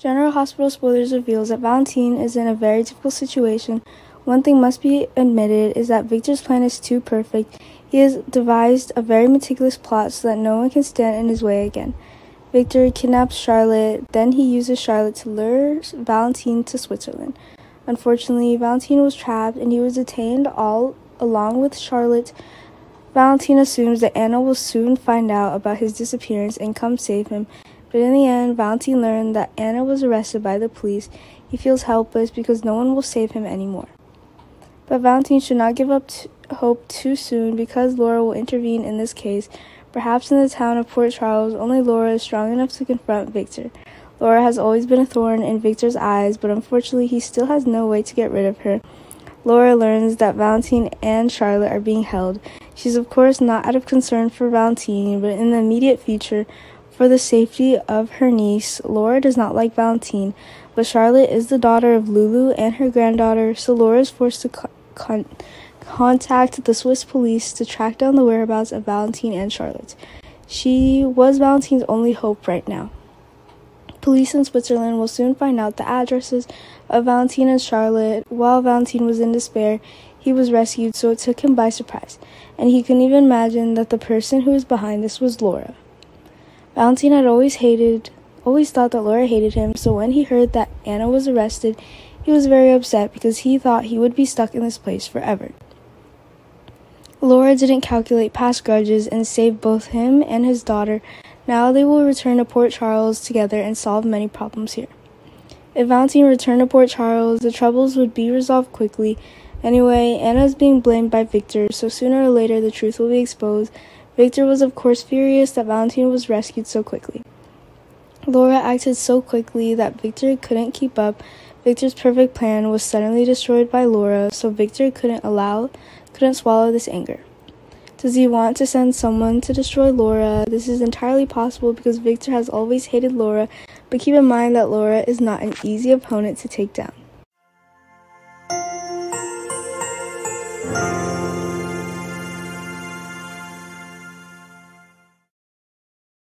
General Hospital Spoilers reveals that Valentin is in a very difficult situation. One thing must be admitted is that Victor's plan is too perfect. He has devised a very meticulous plot so that no one can stand in his way again. Victor kidnaps Charlotte, then he uses Charlotte to lure Valentin to Switzerland. Unfortunately, Valentin was trapped and he was detained all along with Charlotte. Valentin assumes that Anna will soon find out about his disappearance and come save him, but in the end, Valentin learned that Anna was arrested by the police. He feels helpless because no one will save him anymore. But Valentin should not give up t- hope too soon because Laura will intervene in this case. Perhaps in the town of Port Charles, only Laura is strong enough to confront Victor. Laura has always been a thorn in Victor's eyes, but unfortunately, he still has no way to get rid of her. Laura learns that Valentin and Charlotte are being held. She's, of course, not out of concern for Valentin, but in the immediate future, for the safety of her niece, Laura does not like Valentin, but Charlotte is the daughter of Lulu and her granddaughter, so Laura is forced to con- contact the Swiss police to track down the whereabouts of Valentin and Charlotte. She was Valentin's only hope right now. Police in Switzerland will soon find out the addresses of Valentin and Charlotte. While Valentin was in despair, he was rescued, so it took him by surprise, and he couldn't even imagine that the person who was behind this was Laura. Valentin had always hated, always thought that Laura hated him, so when he heard that Anna was arrested, he was very upset because he thought he would be stuck in this place forever. Laura didn't calculate past grudges and saved both him and his daughter. Now they will return to Port Charles together and solve many problems here. If Valentin returned to Port Charles, the troubles would be resolved quickly. Anyway, Anna is being blamed by Victor, so sooner or later the truth will be exposed Victor was, of course, furious that Valentina was rescued so quickly. Laura acted so quickly that Victor couldn't keep up. Victor's perfect plan was suddenly destroyed by Laura, so Victor couldn't allow, couldn't swallow this anger. Does he want to send someone to destroy Laura? This is entirely possible because Victor has always hated Laura, but keep in mind that Laura is not an easy opponent to take down.